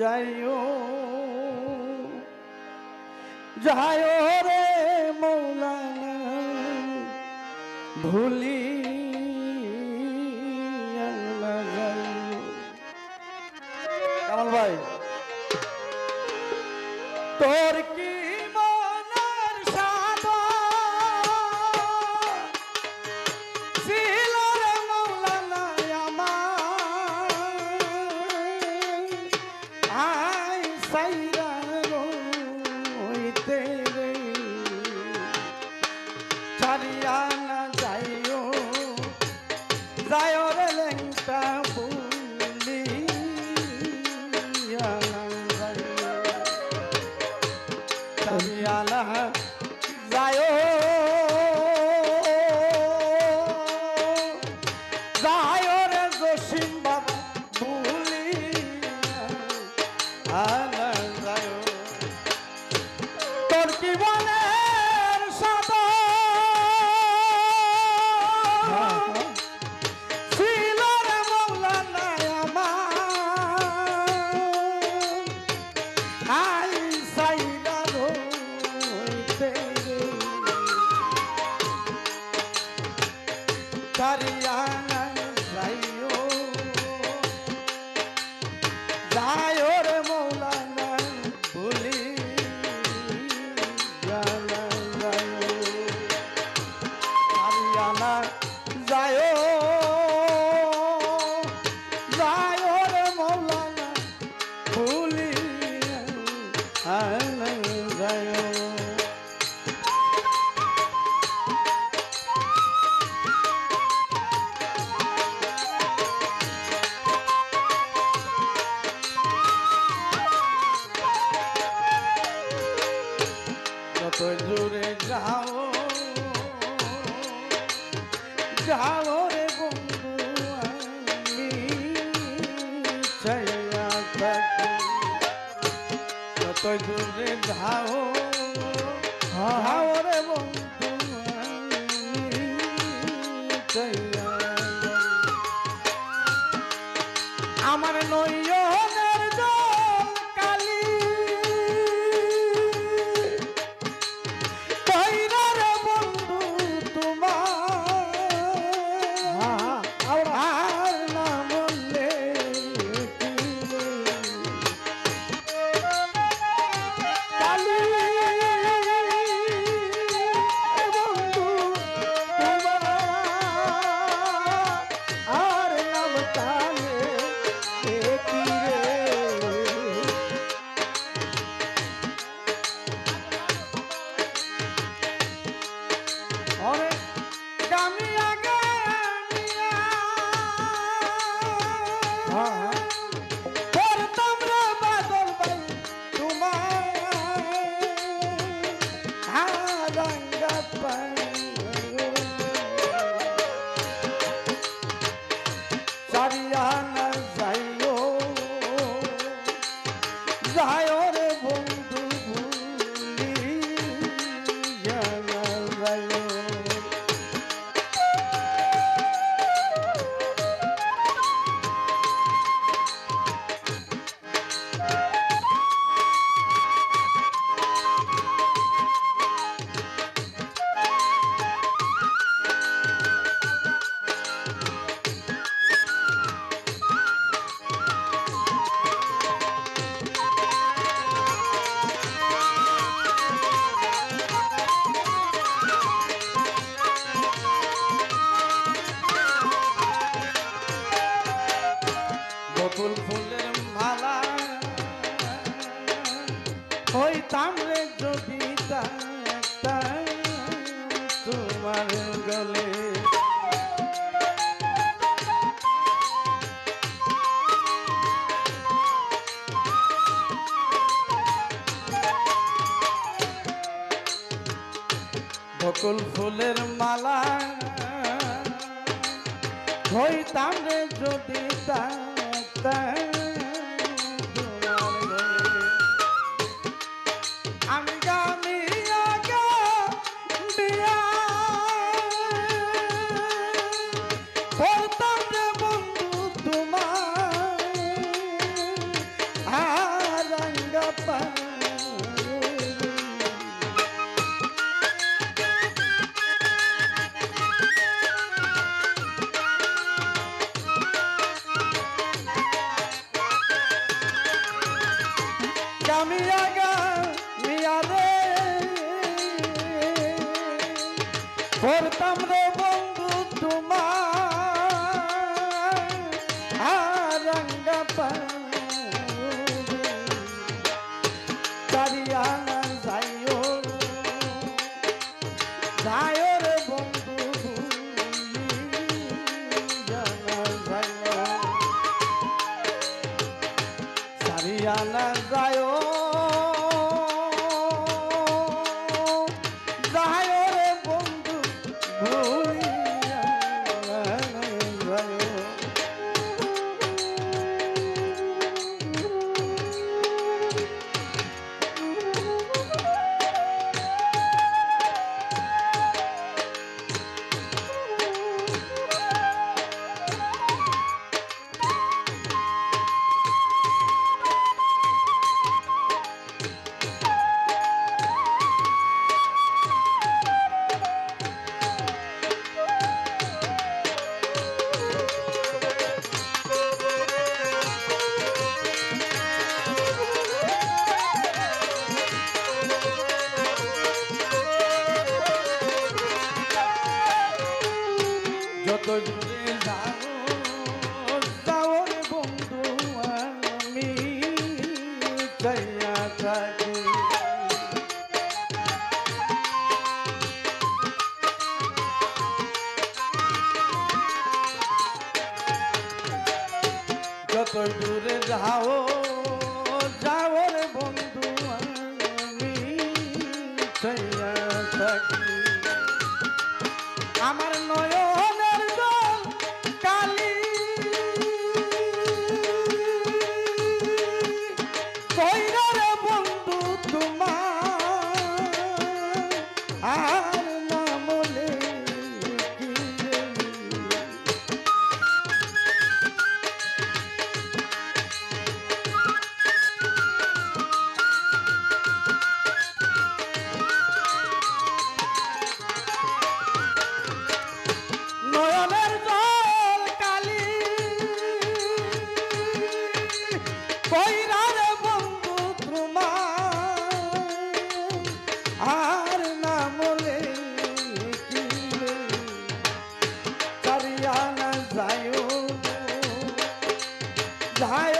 যাইও। যাইও রে মৌলানা ভুলি কামাল ভাই তোর কি জোরে যাও? যাও রে বন্ধু আমি ছাইয়া থাকি। কত জোরে যাও? आयो रे ফুল ফুলের মালা। ওই তামরে যদি তোমার গলে। বকুল ফুলের মালা। হইতাম রে যদি তা That. जाएगा मिया रे করতাম রে বন্ধু তোমার আরঙ্গা পারিয়া যাইও যাইও દયા કરી જગડુર Ah! Higher.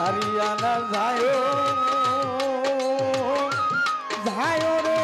ছাড়িয়া না যায় যায় রে।